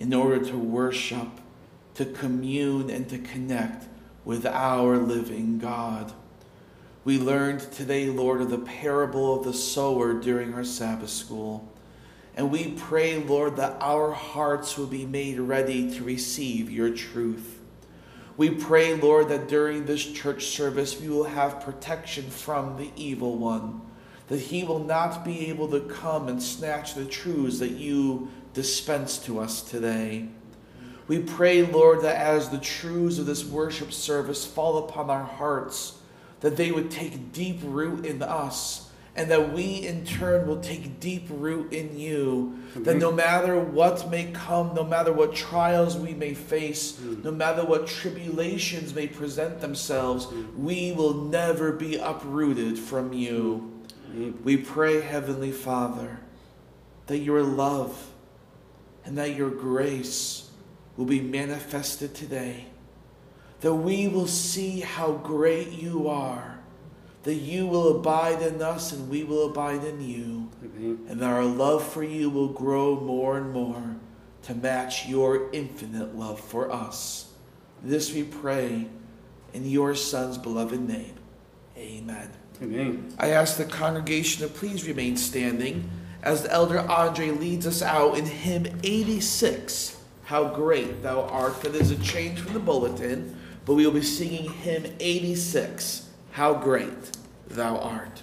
in order to worship, to commune, and to connect with our living God. We learned today, Lord, of the parable of the sower during our Sabbath school. And we pray, Lord, that our hearts will be made ready to receive your truth. We pray, Lord, that during this church service we will have protection from the evil one, that he will not be able to come and snatch the truths that you dispense to us today. We pray, Lord, that as the truths of this worship service fall upon our hearts, that they would take deep root in us and that we in turn will take deep root in you. Mm-hmm. That no matter what may come, no matter what trials we may face, mm. no matter what tribulations may present themselves, mm. we will never be uprooted from you. Mm. We pray, Heavenly Father, that your love and that your grace will be manifested today. That we will see how great you are that you will abide in us and we will abide in you, mm-hmm. and that our love for you will grow more and more to match your infinite love for us. This we pray in your Son's beloved name. Amen. Amen. I ask the congregation to please remain standing as the elder Andre leads us out in hymn 86, How Great Thou Art. That is a change from the bulletin, but we will be singing hymn 86 how great thou art.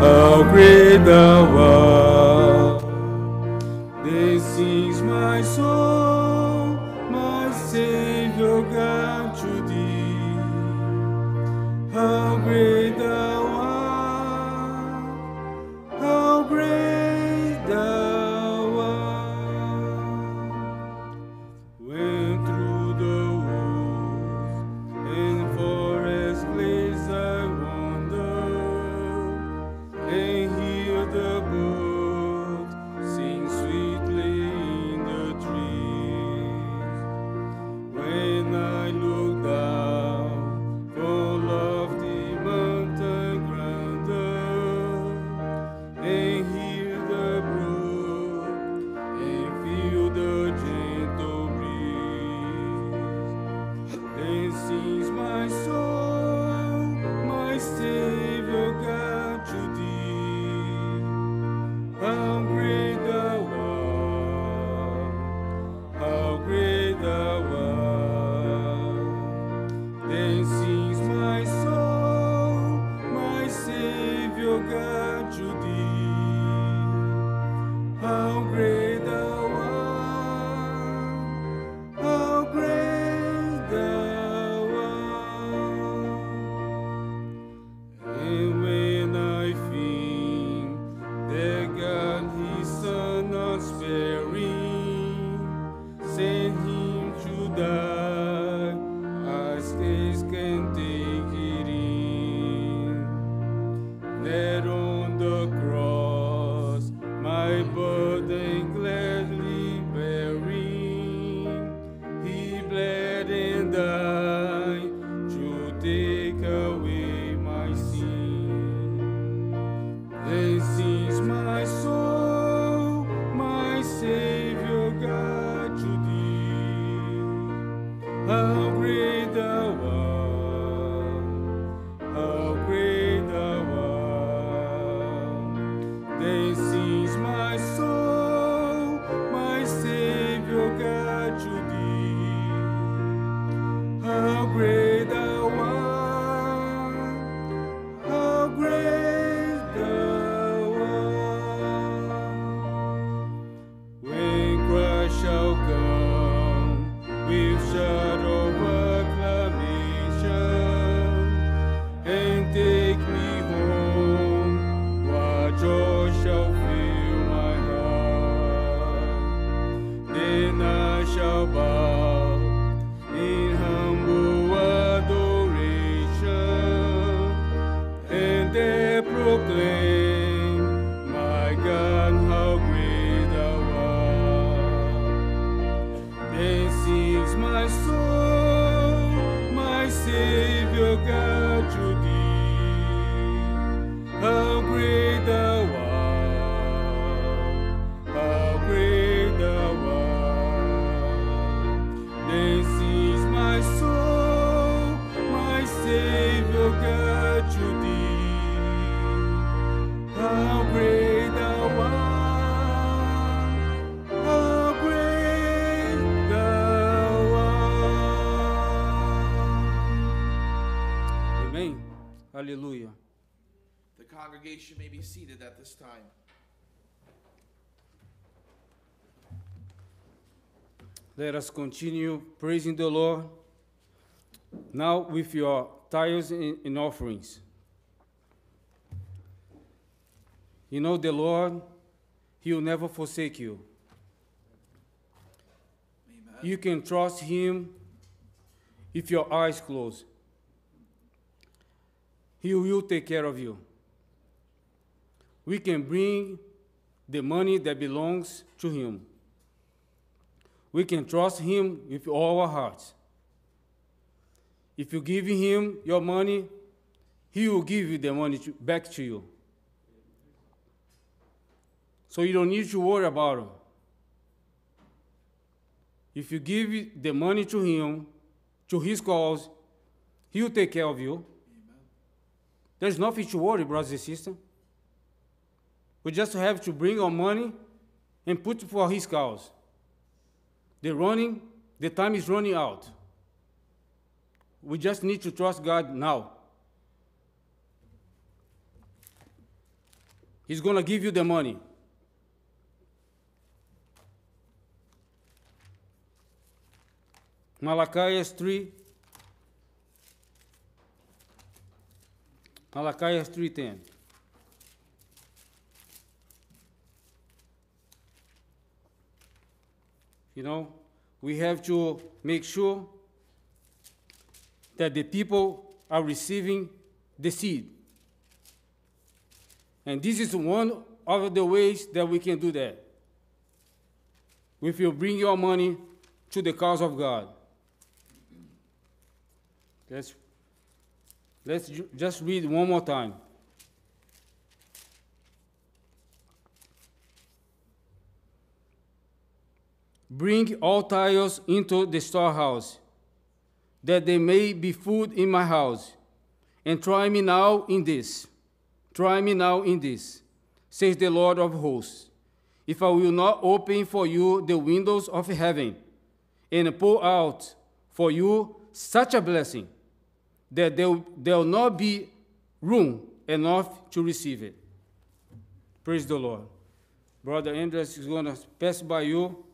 how great thou art. Let us continue praising the Lord now with your tithes and offerings. You know the Lord, He will never forsake you. Amen. You can trust Him if your eyes close. He will take care of you. We can bring the money that belongs to Him. We can trust Him with all our hearts. If you give Him your money, He will give you the money to, back to you. So you don't need to worry about Him. If you give the money to him, to his cause, he will take care of you. There's nothing to worry, brothers and sisters. We just have to bring our money and put it for his cause. The running, the time is running out. We just need to trust God now. He's gonna give you the money. Malachi 3. Malachi 3:10. You know, we have to make sure that the people are receiving the seed. And this is one of the ways that we can do that. If you bring your money to the cause of God. Let's, let's ju- just read one more time. Bring all tithes into the storehouse, that there may be food in my house. And try me now in this. Try me now in this, says the Lord of hosts. If I will not open for you the windows of heaven and pour out for you such a blessing that there there will not be room enough to receive it. Praise the Lord. Brother Andres is going to pass by you.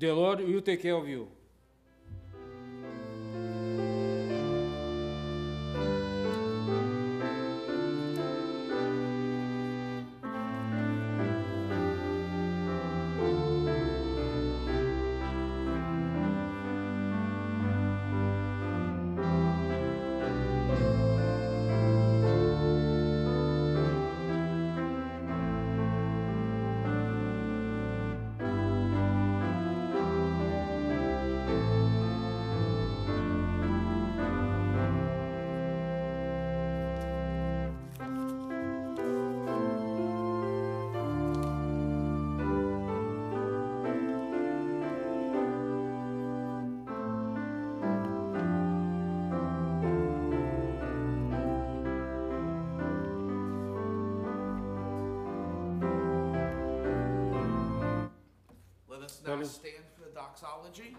The Lord will take stand for the doxology.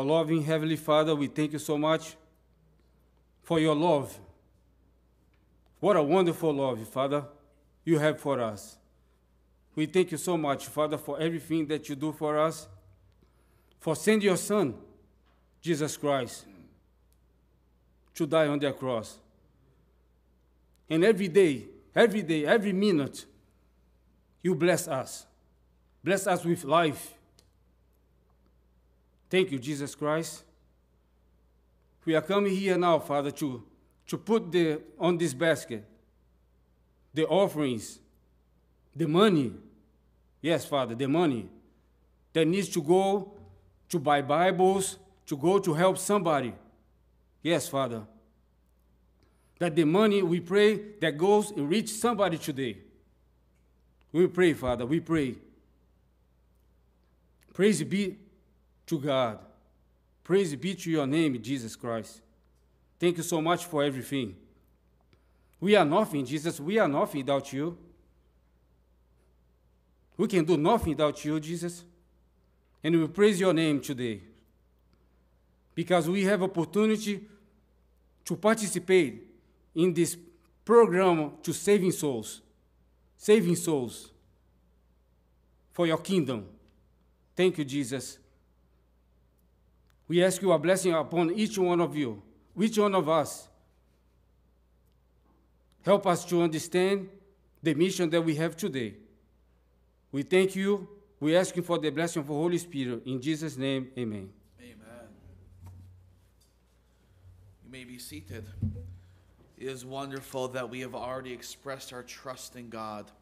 Our loving Heavenly Father, we thank you so much for your love. What a wonderful love, Father, you have for us. We thank you so much, Father, for everything that you do for us, for sending your Son, Jesus Christ, to die on the cross. And every day, every day, every minute, you bless us. Bless us with life. Thank you, Jesus Christ. We are coming here now, Father, to, to put the, on this basket the offerings, the money. Yes, Father, the money that needs to go to buy Bibles, to go to help somebody. Yes, Father. That the money we pray that goes and reach somebody today. We pray, Father, we pray. Praise be to God. Praise be to your name, Jesus Christ. Thank you so much for everything. We are nothing, Jesus. We are nothing without you. We can do nothing without you, Jesus. And we praise your name today. Because we have opportunity to participate in this program to saving souls. Saving souls for your kingdom. Thank you, Jesus. We ask you a blessing upon each one of you, each one of us. Help us to understand the mission that we have today. We thank you. We ask you for the blessing of the Holy Spirit. In Jesus' name, amen. Amen. You may be seated. It is wonderful that we have already expressed our trust in God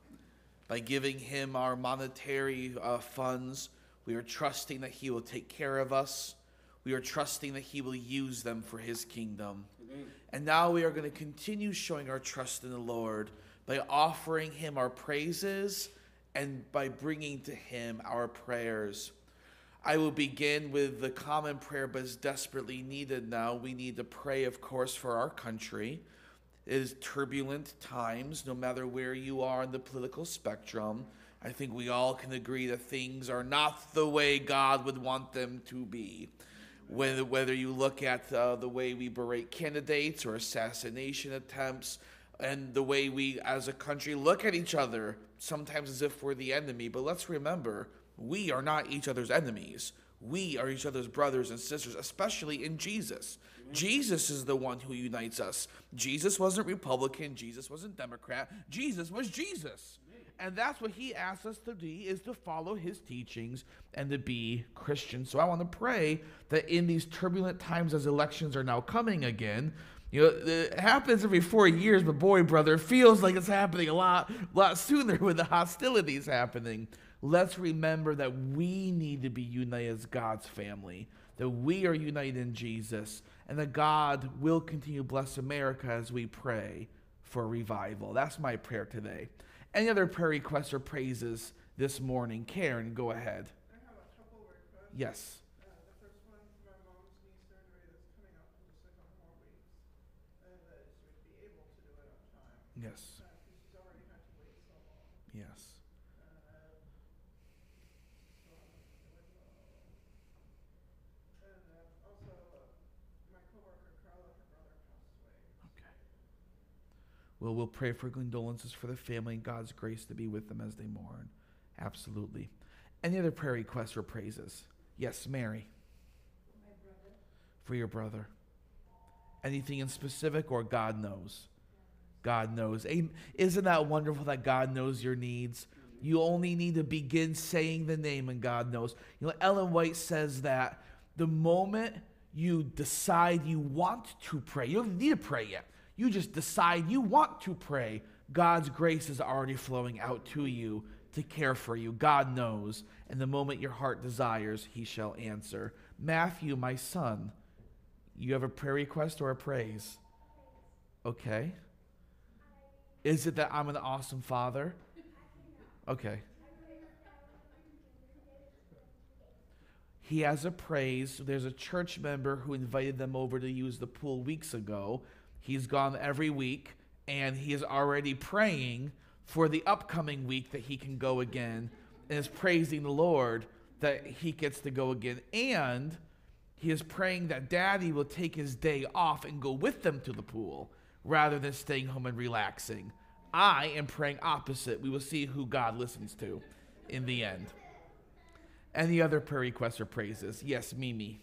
by giving Him our monetary uh, funds. We are trusting that He will take care of us. We are trusting that He will use them for His kingdom. And now we are going to continue showing our trust in the Lord by offering Him our praises and by bringing to Him our prayers. I will begin with the common prayer, but is desperately needed now. We need to pray, of course, for our country. It is turbulent times, no matter where you are in the political spectrum. I think we all can agree that things are not the way God would want them to be. Whether, whether you look at uh, the way we berate candidates or assassination attempts, and the way we as a country look at each other, sometimes as if we're the enemy. But let's remember, we are not each other's enemies. We are each other's brothers and sisters, especially in Jesus. Jesus is the one who unites us. Jesus wasn't Republican, Jesus wasn't Democrat, Jesus was Jesus. And that's what he asks us to be is to follow his teachings and to be Christian. So I want to pray that in these turbulent times as elections are now coming again, you know, it happens every four years, but boy, brother, it feels like it's happening a lot, lot sooner with the hostilities happening. Let's remember that we need to be united as God's family, that we are united in Jesus, and that God will continue to bless America as we pray for revival. That's my prayer today. Any other prayer requests or praises this morning? Karen, go ahead. I have a couple requests. Yes. Uh, the first one is my mom's knee surgery that's coming up in just a couple more weeks, and that she would be able to do it on time. Yes. Uh, 'cause she's already had to wait so long. Yes. Uh, so I'm doing well. And uh, also, uh, my coworker Carla, her brother passed away. Okay. Well, we'll pray for condolences for the family and God's grace to be with them as they mourn. Absolutely. Any other prayer requests or praises? Yes, Mary. For your brother. Anything in specific or God knows? God knows. Isn't that wonderful that God knows your needs? You only need to begin saying the name and God knows. You know, Ellen White says that the moment you decide you want to pray, you don't need to pray yet. You just decide you want to pray. God's grace is already flowing out to you to care for you. God knows. And the moment your heart desires, he shall answer. Matthew, my son, you have a prayer request or a praise? Okay. Is it that I'm an awesome father? Okay. He has a praise. There's a church member who invited them over to use the pool weeks ago. He's gone every week, and he is already praying for the upcoming week that he can go again, and is praising the Lord that he gets to go again. And he is praying that daddy will take his day off and go with them to the pool rather than staying home and relaxing. I am praying opposite. We will see who God listens to in the end. Any other prayer requests or praises? Yes, Mimi.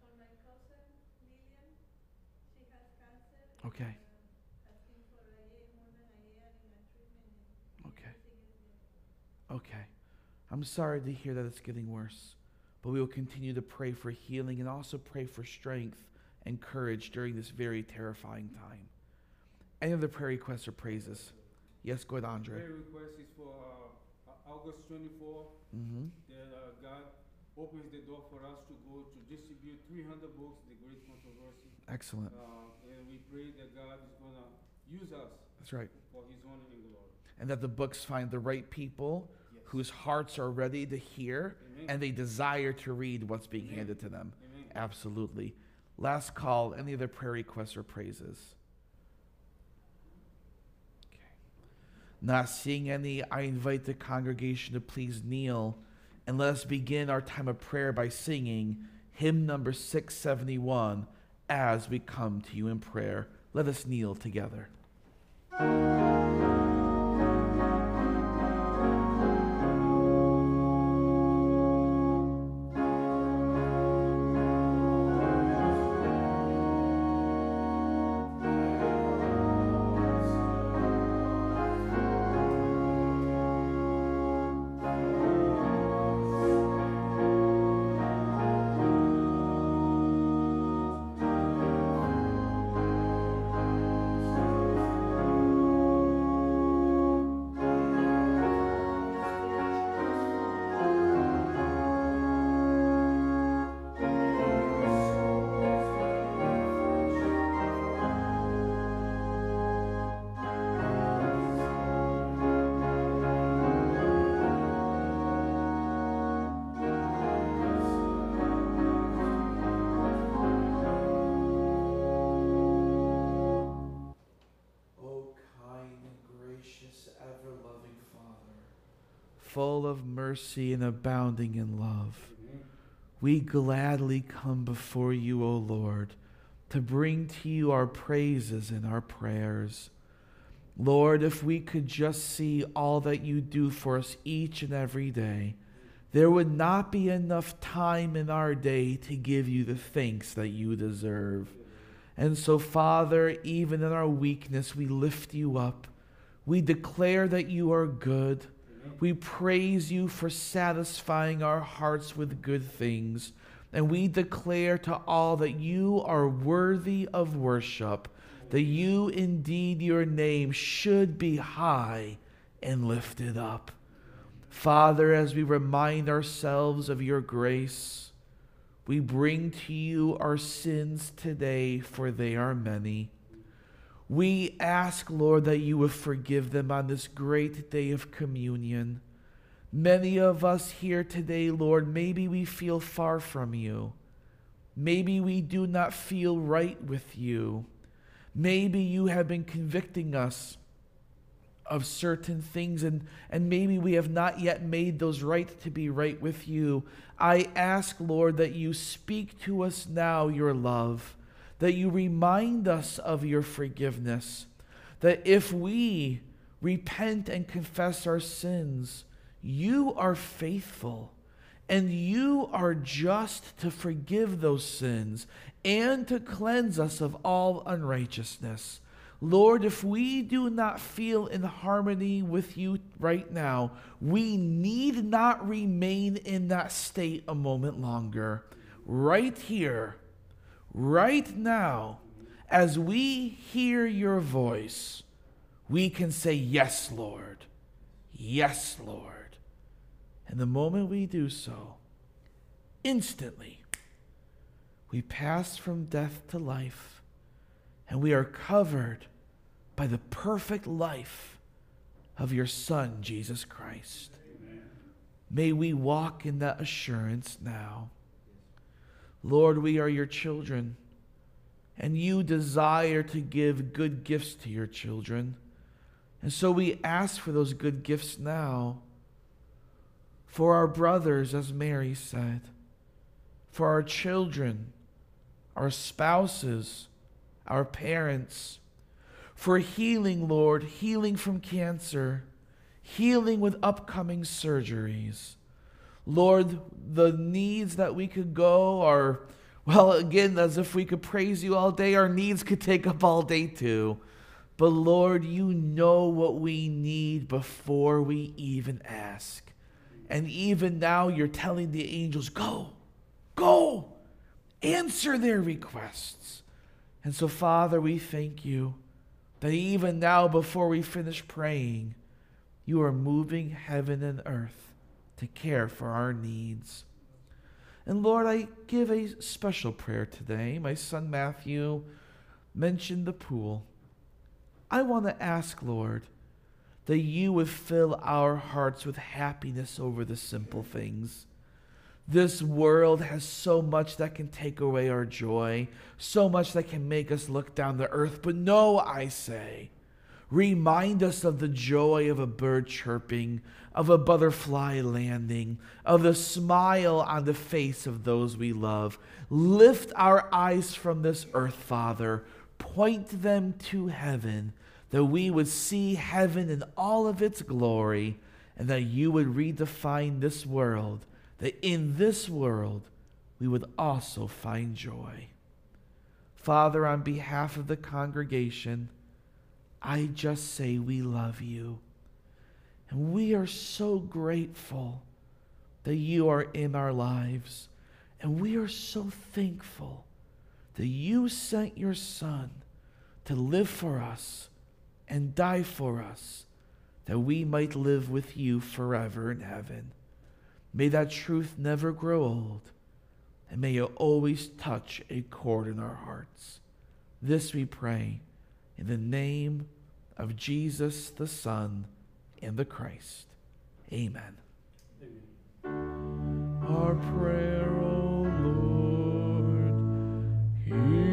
For my cousin Lillian, she has cancer. Okay. Has been for a year, more than a year in a treatment. Okay. good. Okay. I'm sorry to hear that it's getting worse, but we will continue to pray for healing and also pray for strength and courage during this very terrifying time. Any other prayer requests or praises? Yes, go ahead, Andre. Prayer request is for uh, uh, August 24 Mm-hmm. that uh, God opens the door for us to go to distribute 300 books, The Great Controversy. Excellent. Uh, and we pray that God is going to use us That's right. for His honor and glory. And that the books find the right people Yes. whose hearts are ready to hear Amen. and they desire to read what's being Amen. handed to them. Amen. Absolutely. Last call. Any other prayer requests or praises? Okay. Not seeing any, I invite the congregation to please kneel and let us begin our time of prayer by singing hymn number 671 as we come to you in prayer. Let us kneel together. Mercy and abounding in love, we gladly come before you, O Lord, to bring to you our praises and our prayers. Lord, if we could just see all that you do for us each and every day, there would not be enough time in our day to give you the thanks that you deserve. And so, Father, even in our weakness, we lift you up. We declare that you are good. We praise you for satisfying our hearts with good things. And we declare to all that you are worthy of worship, that you indeed, your name should be high and lifted up. Father, as we remind ourselves of your grace, we bring to you our sins today, for they are many. We ask, Lord, that you would forgive them on this great day of communion. Many of us here today, Lord, maybe we feel far from you. Maybe we do not feel right with you. Maybe you have been convicting us of certain things, and, and maybe we have not yet made those right to be right with you. I ask, Lord, that you speak to us now your love, that you remind us of your forgiveness, that if we repent and confess our sins, you are faithful and you are just to forgive those sins and to cleanse us of all unrighteousness. Lord, if we do not feel in harmony with you right now, we need not remain in that state a moment longer. Right here, right now, as we hear your voice, we can say, Yes, Lord. Yes, Lord. And the moment we do so, instantly, we pass from death to life, and we are covered by the perfect life of your Son, Jesus Christ. May we walk in that assurance now. Lord, we are your children, and you desire to give good gifts to your children. And so we ask for those good gifts now for our brothers, as Mary said, for our children, our spouses, our parents, for healing, Lord, healing from cancer, healing with upcoming surgeries. Lord, the needs that we could go are, well, again, as if we could praise you all day, our needs could take up all day too. But Lord, you know what we need before we even ask. And even now, you're telling the angels, go, go, answer their requests. And so, Father, we thank you that even now, before we finish praying, you are moving heaven and earth to care for our needs. And Lord, I give a special prayer today. My son Matthew mentioned the pool. I want to ask, Lord, that you would fill our hearts with happiness over the simple things. This world has so much that can take away our joy, so much that can make us look down the earth. But no, I say, remind us of the joy of a bird chirping, of a butterfly landing, of the smile on the face of those we love. Lift our eyes from this earth, Father, point them to heaven that we would see heaven in all of its glory, and that you would redefine this world, that in this world we would also find joy. Father, on behalf of the congregation, I just say we love you. And we are so grateful that you are in our lives. And we are so thankful that you sent your Son to live for us and die for us, that we might live with you forever in heaven. May that truth never grow old, and may it always touch a chord in our hearts. This we pray in the name of Jesus, the Son, and the Christ. Amen. Our prayer, O Lord, hear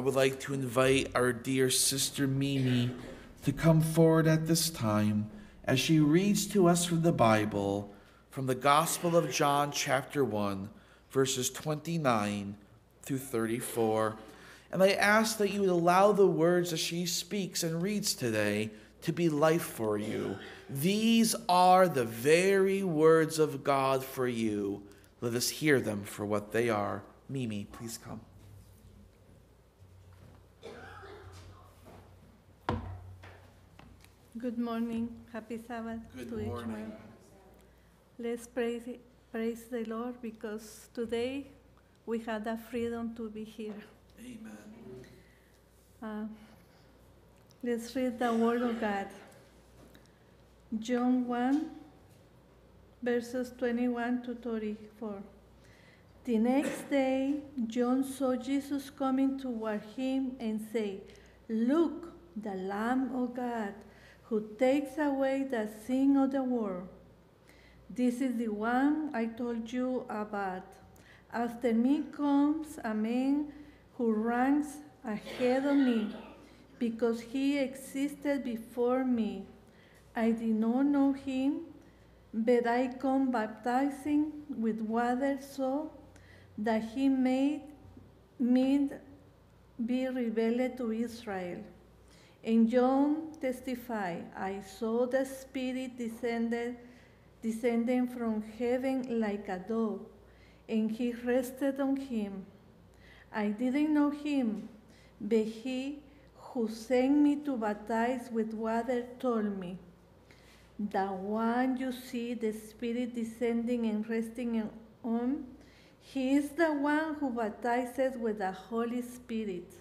would like to invite our dear sister Mimi to come forward at this time as she reads to us from the Bible, from the Gospel of John, chapter 1, verses 29 through 34. And I ask that you would allow the words that she speaks and reads today to be life for you. These are the very words of God for you. Let us hear them for what they are. Mimi, please come. Good morning. Happy Sabbath Good to each one. Let's praise, praise the Lord because today we had the freedom to be here. Amen. Uh, let's read the Word of God. John 1, verses 21 to 34. The next day, John saw Jesus coming toward him and said, Look, the Lamb of God, who takes away the sin of the world. This is the one I told you about. After me comes a man who ranks ahead of me because he existed before me. I did not know him, but I come baptizing with water so that he may, be revealed to Israel. And John testified, I saw the Spirit descended, descending from heaven like a dove, and he rested on him. I didn't know him, but he who sent me to baptize with water told me, The one you see the Spirit descending and resting on, he is the one who baptizes with the Holy Spirit.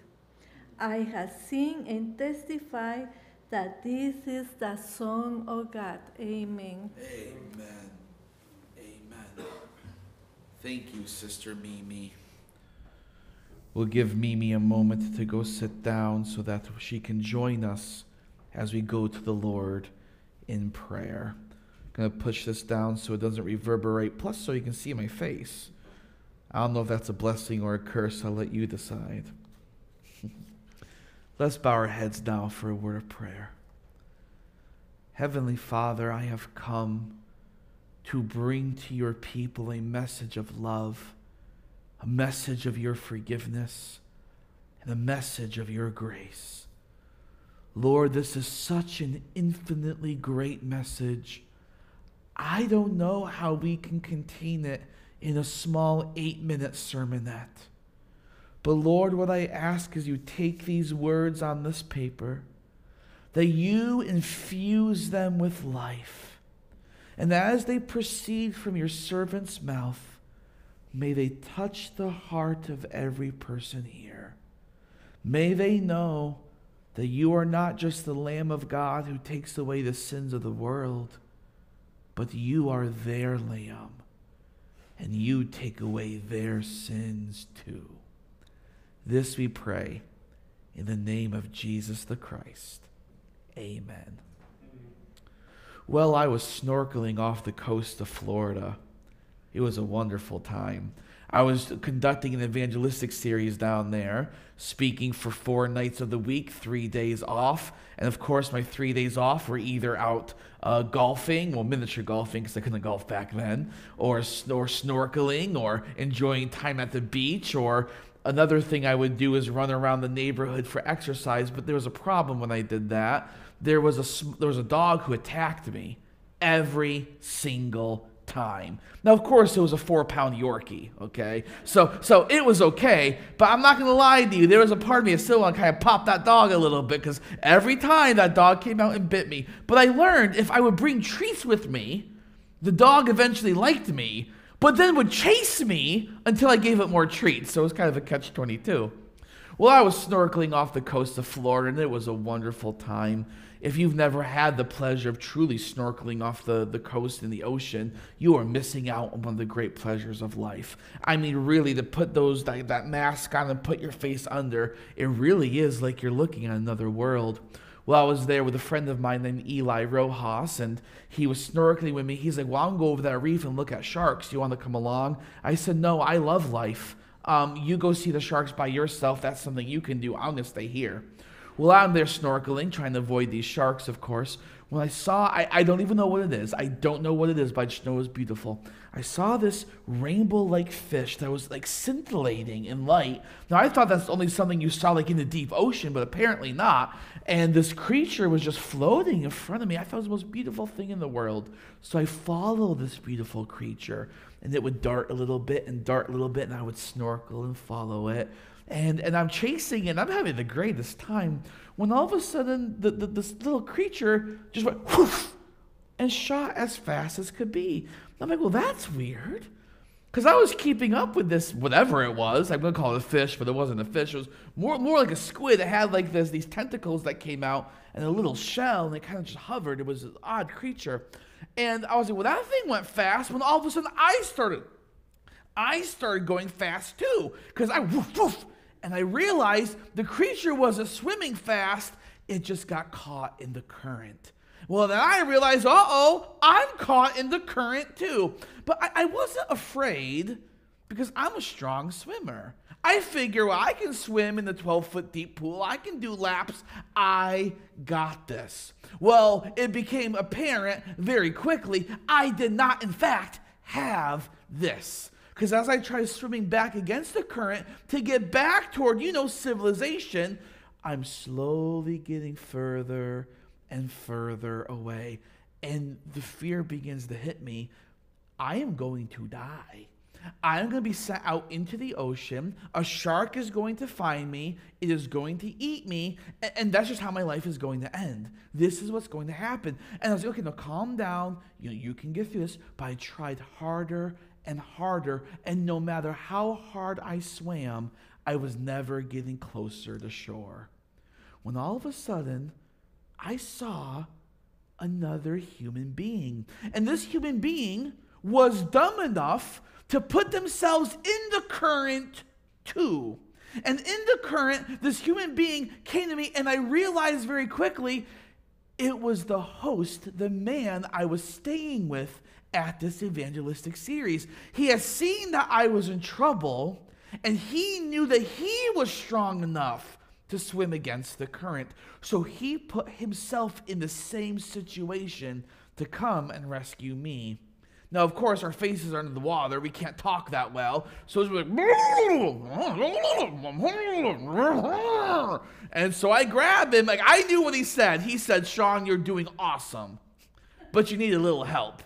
I have seen and testify that this is the Son of God. Amen. Amen. Amen. Thank you, Sister Mimi. We'll give Mimi a moment to go sit down so that she can join us as we go to the Lord in prayer. I'm going to push this down so it doesn't reverberate, plus, so you can see my face. I don't know if that's a blessing or a curse. I'll let you decide. Let's bow our heads now for a word of prayer. Heavenly Father, I have come to bring to your people a message of love, a message of your forgiveness, and a message of your grace. Lord, this is such an infinitely great message. I don't know how we can contain it in a small eight minute sermonette. But Lord, what I ask is you take these words on this paper, that you infuse them with life. And that as they proceed from your servant's mouth, may they touch the heart of every person here. May they know that you are not just the Lamb of God who takes away the sins of the world, but you are their Lamb, and you take away their sins too. This we pray in the name of Jesus the Christ. Amen. Well, I was snorkeling off the coast of Florida. It was a wonderful time. I was conducting an evangelistic series down there, speaking for four nights of the week, three days off. And of course, my three days off were either out uh, golfing, well, miniature golfing because I couldn't golf back then, or, or snorkeling, or enjoying time at the beach, or another thing I would do is run around the neighborhood for exercise. But there was a problem when I did that. There was a there was a dog who attacked me every single time. Now, of course, it was a four pound Yorkie, okay? So, so it was okay, but I'm not gonna lie to you, there was a part of me that still want to kind of pop that dog a little bit because every time that dog came out and bit me. But I learned if I would bring treats with me, the dog eventually liked me, but then would chase me until I gave it more treats. So it was kind of a catch 22. Well, I was snorkeling off the coast of Florida, and it was a wonderful time. If you've never had the pleasure of truly snorkeling off the, the coast in the ocean, you are missing out on one of the great pleasures of life. I mean, really, to put those that, that mask on and put your face under, it really is like you're looking at another world. Well, I was there with a friend of mine named Eli Rojas, and he was snorkeling with me. He's like, Well, I'm going go over that reef and look at sharks. Do you want to come along? I said, No, I love life. Um, you go see the sharks by yourself. That's something you can do. I'm going to stay here. Well, I'm there snorkeling, trying to avoid these sharks, of course. When I saw, I, I don't even know what it is. I don't know what it is, but I just know it was beautiful. I saw this rainbow like fish that was like scintillating in light. Now, I thought that's only something you saw like in the deep ocean, but apparently not. And this creature was just floating in front of me. I thought it was the most beautiful thing in the world. So I followed this beautiful creature, and it would dart a little bit and dart a little bit, and I would snorkel and follow it and and I'm chasing and I'm having the greatest time when all of a sudden the, the, this little creature just went whoosh and shot as fast as could be. I'm like, well, that's weird. Because I was keeping up with this, whatever it was. I'm going to call it a fish, but it wasn't a fish. It was more, more like a squid. It had like this, these tentacles that came out and a little shell, and it kind of just hovered. It was an odd creature. And I was like, well, that thing went fast when all of a sudden I started. I started going fast too. Because I woof, woof, and I realized the creature wasn't swimming fast, it just got caught in the current. Well, then I realized, uh oh, I'm caught in the current too. But I, I, wasn't afraid because I'm a strong swimmer. I figure, well, I can swim in the 12 foot deep pool, I can do laps, I got this. Well, it became apparent very quickly I did not, in fact, have this. Because as I tried swimming back against the current to get back toward, you know, civilization, I'm slowly getting further and further away. And the fear begins to hit me. I am going to die. I'm going to be sent out into the ocean. A shark is going to find me. It is going to eat me. And, that's just how my life is going to end. This is what's going to happen. And I was like, okay, now calm down. You know, you can get through this. But I tried harder and harder. And no matter how hard I swam, I was never getting closer to shore. When all of a sudden, I saw another human being. And this human being was dumb enough to put themselves in the current too. And in the current, this human being came to me, and I realized very quickly it was the host, the man I was staying with at this evangelistic series. He had seen that I was in trouble, and he knew that he was strong enough to swim against the current. So he put himself in the same situation to come and rescue me. Now, of course, our faces are under the water. We can't talk that well. So it's like, and so I grabbed him. Like, I knew what he said. He said, Sean, you're doing awesome, but you need a little help.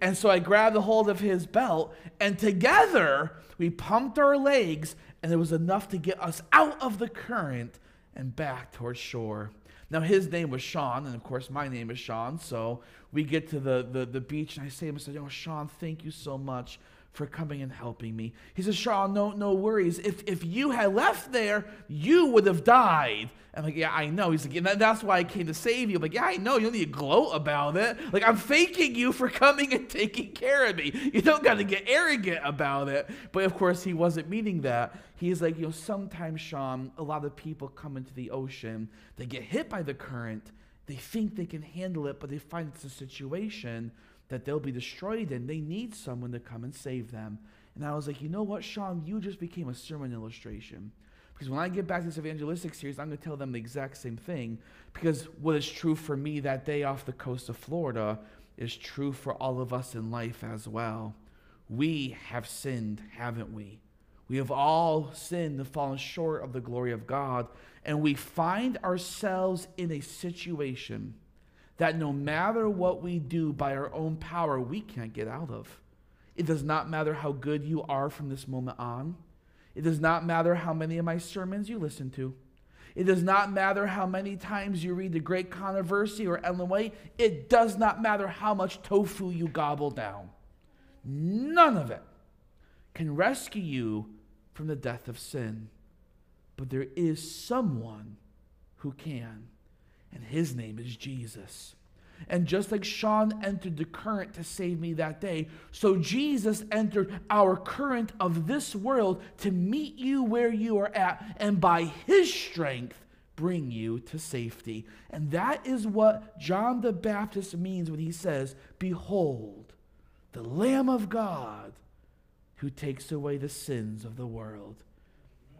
And so I grabbed a hold of his belt, and together we pumped our legs, and it was enough to get us out of the current and back towards shore. Now his name was Sean, and of course my name is Sean. So we get to the, the, the beach, and I say to him, I said, Oh, Sean, thank you so much for coming and helping me. He says, Sean, no, no worries. If, if you had left there, you would have died. I'm like, yeah, I know. He's like, yeah, that's why I came to save you. I'm like, yeah, I know. You don't need to gloat about it. Like, I'm thanking you for coming and taking care of me. You don't got to get arrogant about it. But of course, he wasn't meaning that. He's like, you know, sometimes, Sean, a lot of people come into the ocean, they get hit by the current, they think they can handle it, but they find it's a situation that they'll be destroyed and They need someone to come and save them. And I was like, you know what, Sean? You just became a sermon illustration. Because when I get back to this evangelistic series, I'm going to tell them the exact same thing. Because what is true for me that day off the coast of Florida is true for all of us in life as well. We have sinned, haven't we? We have all sinned and fallen short of the glory of God. And we find ourselves in a situation that no matter what we do by our own power, we can't get out of. It does not matter how good you are from this moment on. It does not matter how many of my sermons you listen to. It does not matter how many times you read The Great Controversy or Ellen White. It does not matter how much tofu you gobble down. None of it can rescue you from the death of sin. But there is someone who can, and his name is Jesus. And just like Sean entered the current to save me that day, so Jesus entered our current of this world to meet you where you are at, and by his strength, bring you to safety. And that is what John the Baptist means when he says, Behold, the Lamb of God who takes away the sins of the world.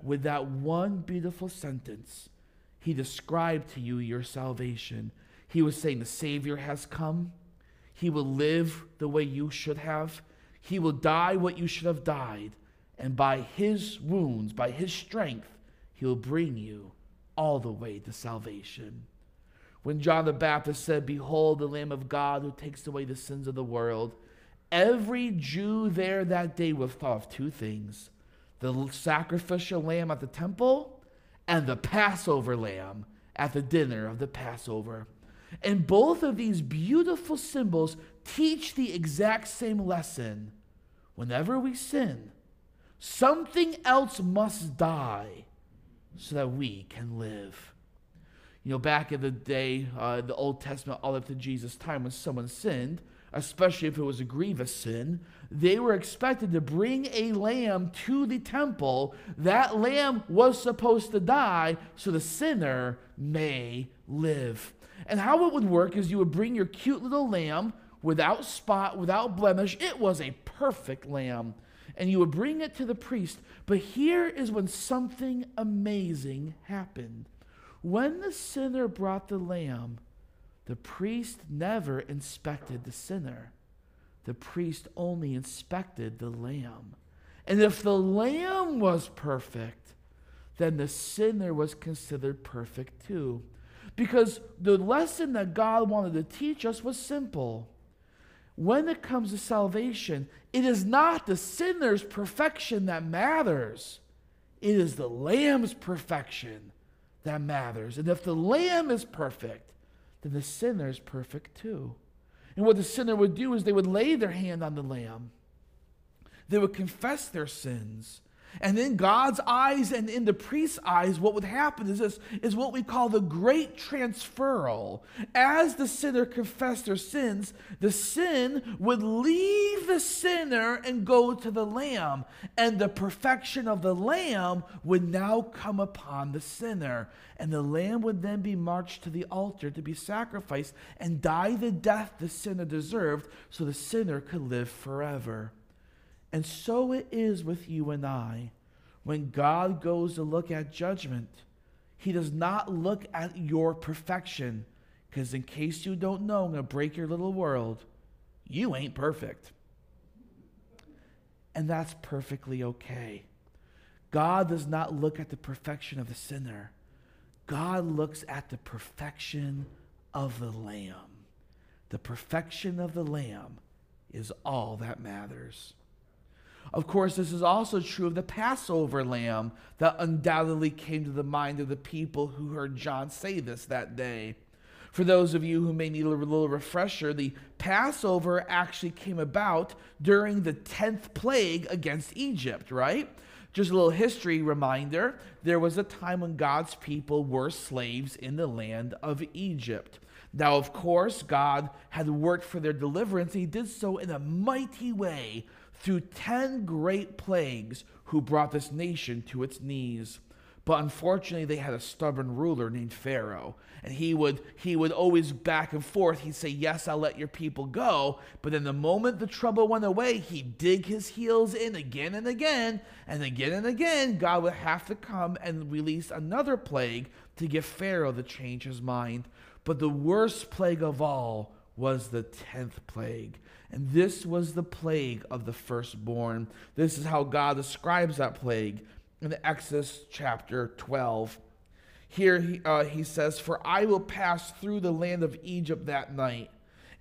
With that one beautiful sentence, he described to you your salvation. He was saying the Savior has come. He will live the way you should have. He will die what you should have died. And by his wounds, by his strength, he will bring you all the way to salvation. When John the Baptist said, Behold, the Lamb of God who takes away the sins of the world, every Jew there that day would have thought of two things the sacrificial lamb at the temple and the Passover lamb at the dinner of the Passover. And both of these beautiful symbols teach the exact same lesson. Whenever we sin, something else must die so that we can live. You know, back in the day, uh, the Old Testament, all up to Jesus' time, when someone sinned, especially if it was a grievous sin, they were expected to bring a lamb to the temple. That lamb was supposed to die so the sinner may live. And how it would work is you would bring your cute little lamb without spot, without blemish. It was a perfect lamb. And you would bring it to the priest. But here is when something amazing happened. When the sinner brought the lamb, the priest never inspected the sinner. The priest only inspected the lamb. And if the lamb was perfect, then the sinner was considered perfect too. Because the lesson that God wanted to teach us was simple. When it comes to salvation, it is not the sinner's perfection that matters, it is the Lamb's perfection that matters. And if the Lamb is perfect, then the sinner is perfect too. And what the sinner would do is they would lay their hand on the Lamb, they would confess their sins. And in God's eyes and in the priest's eyes, what would happen is this is what we call the great transferal. As the sinner confessed their sins, the sin would leave the sinner and go to the lamb. And the perfection of the lamb would now come upon the sinner. And the lamb would then be marched to the altar to be sacrificed and die the death the sinner deserved so the sinner could live forever. And so it is with you and I. When God goes to look at judgment, He does not look at your perfection. Because, in case you don't know, I'm going to break your little world. You ain't perfect. And that's perfectly okay. God does not look at the perfection of the sinner, God looks at the perfection of the Lamb. The perfection of the Lamb is all that matters. Of course, this is also true of the Passover lamb that undoubtedly came to the mind of the people who heard John say this that day. For those of you who may need a little refresher, the Passover actually came about during the 10th plague against Egypt, right? Just a little history reminder there was a time when God's people were slaves in the land of Egypt. Now, of course, God had worked for their deliverance. He did so in a mighty way through 10 great plagues who brought this nation to its knees. But unfortunately, they had a stubborn ruler named Pharaoh. And he would, he would always back and forth. He'd say, Yes, I'll let your people go. But then the moment the trouble went away, he'd dig his heels in again and again. And again and again, God would have to come and release another plague to get Pharaoh to change his mind. But the worst plague of all was the 10th plague. And this was the plague of the firstborn. This is how God describes that plague in Exodus chapter 12. Here he, uh, he says, For I will pass through the land of Egypt that night,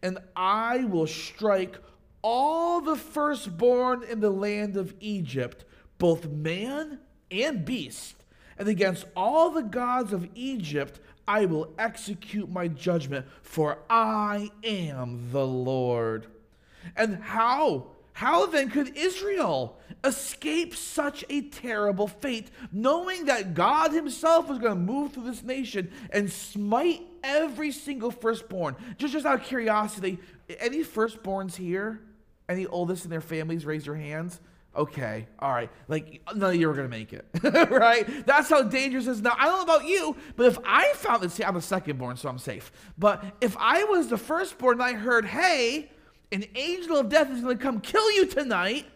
and I will strike all the firstborn in the land of Egypt, both man and beast. And against all the gods of Egypt I will execute my judgment, for I am the Lord. And how? How then could Israel escape such a terrible fate, knowing that God Himself was going to move through this nation and smite every single firstborn? Just, just out of curiosity, any firstborns here? Any oldest in their families? Raise your hands. Okay, all right. Like none of you are gonna make it, right? That's how dangerous is now. I don't know about you, but if I found this, see, I'm a secondborn, so I'm safe. But if I was the firstborn and I heard, hey, an angel of death is going to come kill you tonight,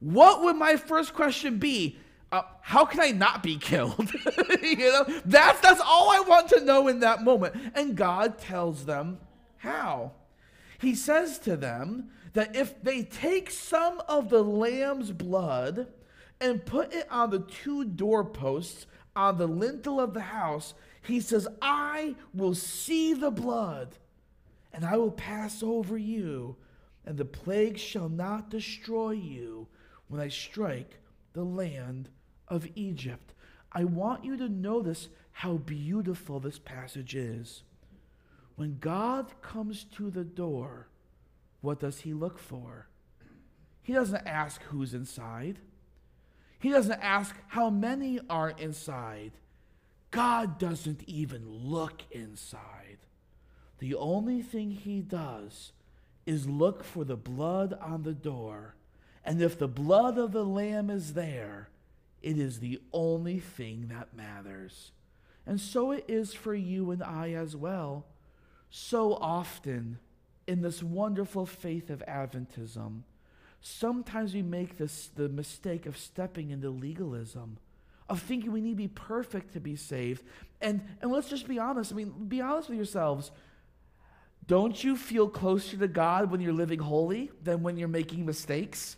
what would my first question be? Uh, how can I not be killed? you know, that's that's all I want to know in that moment. And God tells them how. He says to them that if they take some of the lamb's blood and put it on the two doorposts on the lintel of the house, he says, I will see the blood and I will pass over you and the plague shall not destroy you when I strike the land of Egypt. I want you to notice how beautiful this passage is. When God comes to the door, what does he look for? He doesn't ask who's inside. He doesn't ask how many are inside. God doesn't even look inside. The only thing he does is look for the blood on the door. And if the blood of the Lamb is there, it is the only thing that matters. And so it is for you and I as well. So often in this wonderful faith of Adventism, sometimes we make this, the mistake of stepping into legalism, of thinking we need to be perfect to be saved. And, and let's just be honest. I mean, be honest with yourselves. Don't you feel closer to God when you're living holy than when you're making mistakes?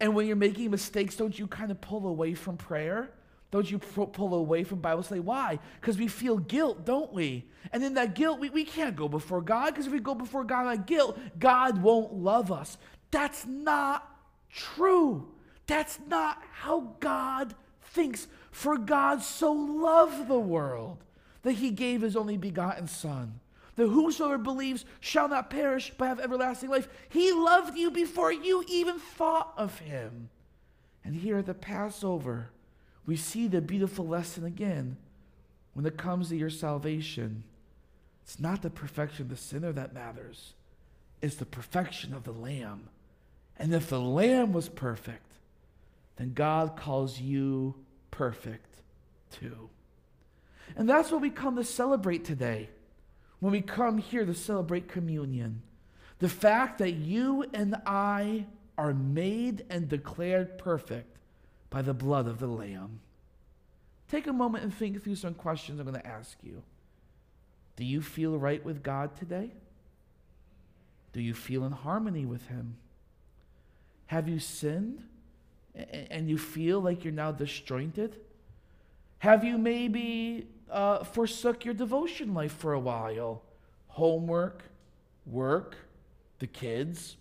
And when you're making mistakes, don't you kind of pull away from prayer? Don't you pull away from Bible study? Why? Because we feel guilt, don't we? And in that guilt, we, we can't go before God because if we go before God that guilt, God won't love us. That's not true. That's not how God thinks. For God so loved the world that he gave his only begotten Son. That whosoever believes shall not perish but have everlasting life. He loved you before you even thought of him. And here at the Passover, we see the beautiful lesson again when it comes to your salvation. It's not the perfection of the sinner that matters, it's the perfection of the Lamb. And if the Lamb was perfect, then God calls you perfect too. And that's what we come to celebrate today. When we come here to celebrate communion, the fact that you and I are made and declared perfect by the blood of the Lamb. Take a moment and think through some questions I'm going to ask you. Do you feel right with God today? Do you feel in harmony with Him? Have you sinned and you feel like you're now disjointed? Have you maybe uh, forsook your devotion life for a while? Homework, work, the kids,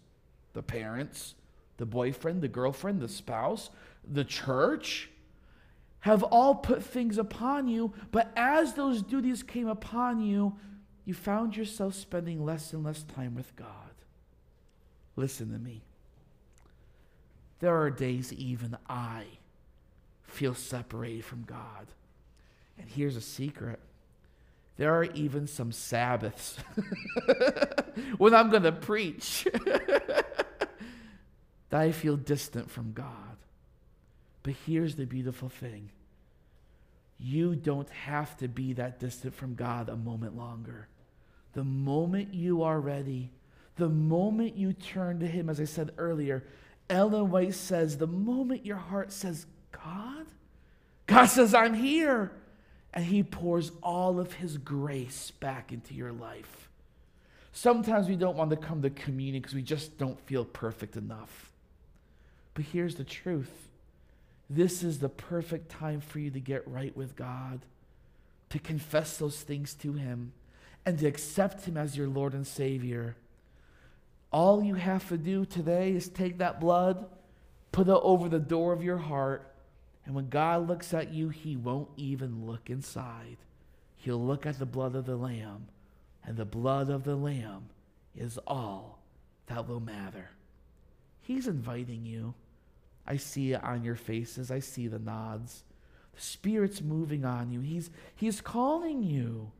the parents, the boyfriend, the girlfriend, the spouse, the church have all put things upon you, but as those duties came upon you, you found yourself spending less and less time with God. Listen to me. There are days even I feel separated from God. And here's a secret there are even some Sabbaths when I'm going to preach that I feel distant from God. But here's the beautiful thing you don't have to be that distant from God a moment longer. The moment you are ready, the moment you turn to Him, as I said earlier, Ellen White says, the moment your heart says, God, God says, I'm here. And He pours all of His grace back into your life. Sometimes we don't want to come to communion because we just don't feel perfect enough. But here's the truth this is the perfect time for you to get right with God, to confess those things to Him, and to accept Him as your Lord and Savior. All you have to do today is take that blood, put it over the door of your heart, and when God looks at you, He won't even look inside. He'll look at the blood of the Lamb, and the blood of the Lamb is all that will matter. He's inviting you. I see it on your faces. I see the nods. The Spirit's moving on you. He's, he's calling you.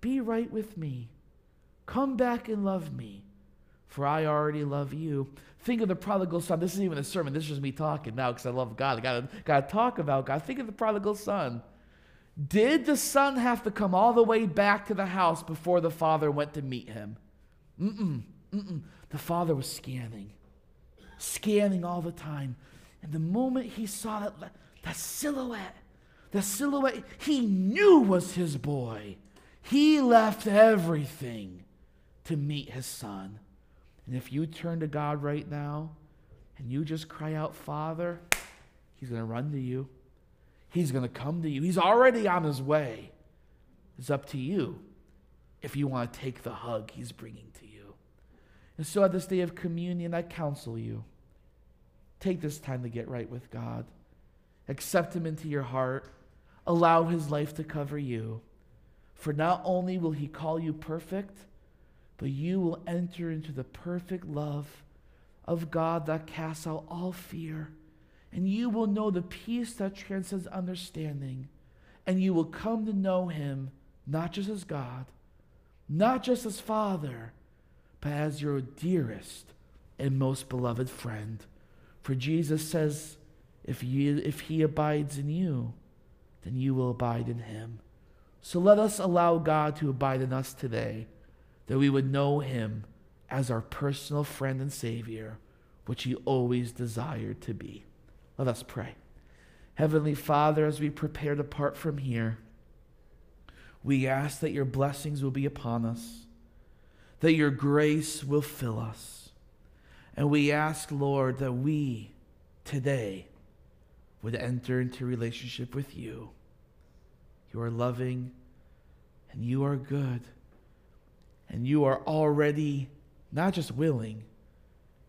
Be right with me. Come back and love me for I already love you. Think of the prodigal son. This isn't even a sermon. This is just me talking now because I love God. I gotta, gotta talk about God. Think of the prodigal son. Did the son have to come all the way back to the house before the father went to meet him? Mm-mm, mm-mm. The father was scanning, scanning all the time. And the moment he saw that, that silhouette, the silhouette he knew was his boy, he left everything to meet his son. And if you turn to God right now and you just cry out, Father, He's going to run to you. He's going to come to you. He's already on His way. It's up to you if you want to take the hug He's bringing to you. And so at this day of communion, I counsel you take this time to get right with God, accept Him into your heart, allow His life to cover you. For not only will He call you perfect, but you will enter into the perfect love of God that casts out all fear. And you will know the peace that transcends understanding. And you will come to know Him not just as God, not just as Father, but as your dearest and most beloved friend. For Jesus says, if, you, if He abides in you, then you will abide in Him. So let us allow God to abide in us today that we would know him as our personal friend and Savior, which he always desired to be. Let us pray. Heavenly Father, as we prepare to part from here, we ask that your blessings will be upon us, that your grace will fill us. And we ask, Lord, that we today would enter into relationship with you. You are loving and you are good. And you are already not just willing,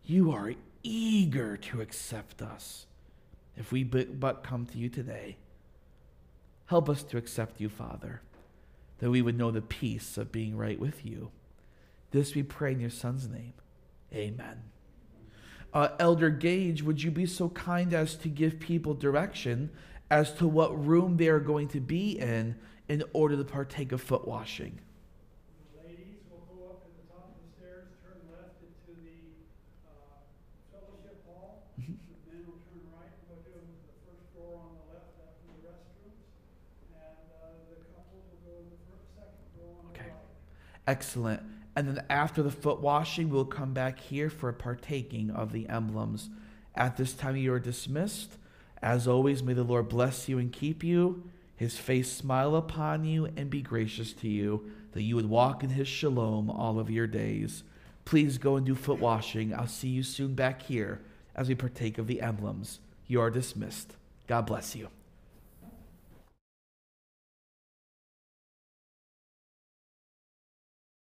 you are eager to accept us if we but, come to you today. Help us to accept you, Father, that we would know the peace of being right with you. This we pray in your Son's name. Amen. Uh, Elder Gage, would you be so kind as to give people direction as to what room they are going to be in in order to partake of foot washing? The ladies will go up to the top of the stairs, turn left into the uh, fellowship hall. The men will turn right and go to the first door on the left after the restrooms. And uh, the couples will go to the first, second door on the Okay. right. Excellent. And then after the foot washing, we'll come back here for partaking of the emblems. At this time, you are dismissed. As always, may the Lord bless you and keep you, his face smile upon you, and be gracious to you, that you would walk in his shalom all of your days. Please go and do foot washing. I'll see you soon back here as we partake of the emblems. You are dismissed. God bless you.